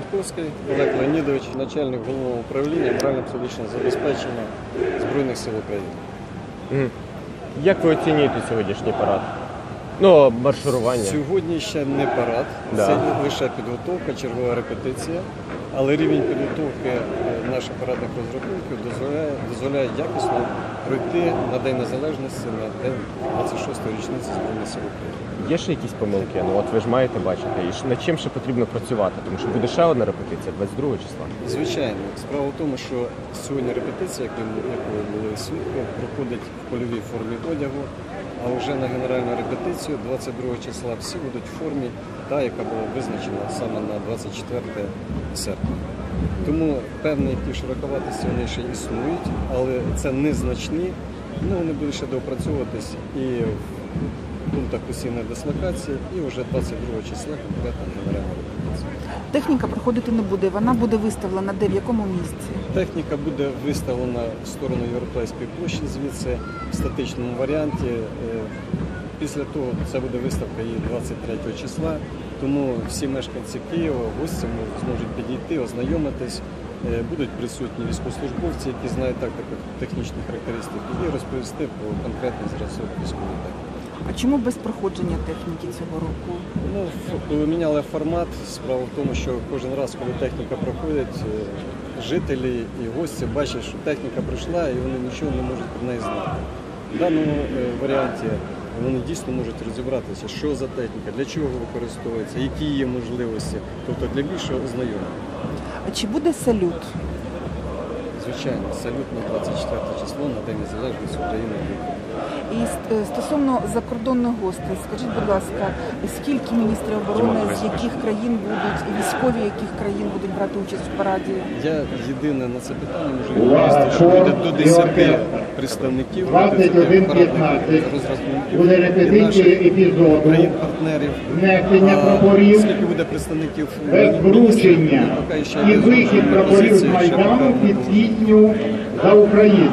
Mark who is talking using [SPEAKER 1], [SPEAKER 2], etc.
[SPEAKER 1] Ландковський Олег Леонідович, начальник головного управління морально-психологічного забезпечення Збройних сил України.
[SPEAKER 2] Як ви оцінюєте сьогоднішній парад? Ну, марширування.
[SPEAKER 1] Сьогодні ще не парад,
[SPEAKER 2] Да.
[SPEAKER 1] це лише підготовка, чергова репетиція. Але рівень підготовки е, наших парадних розрахунків дозволяє, дозволяє якісно пройти на День Незалежності на день 26-ї річниці Збройних сил України.
[SPEAKER 2] Є ще якісь помилки? Ну от ви ж маєте бачити. І над чим ще потрібно працювати? Тому що буде ще одна репетиція 22 числа.
[SPEAKER 1] Звичайно, справа в тому, що сьогодні репетиція, яку яку були свідком, проходить в польовій формі одягу. А вже на генеральну репетицію 22 числа всі будуть в формі, та, яка була визначена саме на 24 серпня. Тому певні ті широковатості вони ще існують, але це незначні. Ну, вони будуть ще доопрацьовуватись і в пунктах постійної дислокації, і вже 22 числа конкретно репетиція.
[SPEAKER 3] Техніка проходити не буде, вона буде виставлена де в якому місці.
[SPEAKER 1] Техніка буде виставлена в сторону Європейської площі звідси в статичному варіанті. Е, Після того це буде виставка її 23 числа. Тому всі мешканці Києва, гості зможуть підійти, ознайомитись. Е, Будуть присутні військовослужбовці, які знають тактику технічні характеристики, і розповісти про конкретний зразок військової техніки.
[SPEAKER 3] А чому без проходження техніки цього року?
[SPEAKER 1] Ну, ф- поміняли формат. Справа в тому, що кожен раз, коли техніка проходить, е, жителі і гості бачать, що техніка прийшла і вони нічого не можуть про неї знати. В даному е, варіанті вони дійсно можуть розібратися, що за техніка, для чого використовується, які є можливості, тобто для більшого ознайомлення.
[SPEAKER 3] А чи буде салют?
[SPEAKER 1] Звичайно, салют на 24 число на День Незалежності України.
[SPEAKER 3] І е, стосовно закордонних гостей, скажіть, будь ласка, скільки міністрів оборони з яких країн будуть і військові яких країн будуть брати участь в параді?
[SPEAKER 1] Я єдине на це питання можу відповісти, що буде до 10 представників буде
[SPEAKER 4] 21.15
[SPEAKER 1] парадних розрахунків
[SPEAKER 4] буде
[SPEAKER 1] і
[SPEAKER 4] репетиція епізоду.
[SPEAKER 1] країн-партнерів.
[SPEAKER 4] внесення прапорів,
[SPEAKER 1] Скільки буде представників
[SPEAKER 4] без вручення. і вихід прапорів з Майдану під пісню за Україну.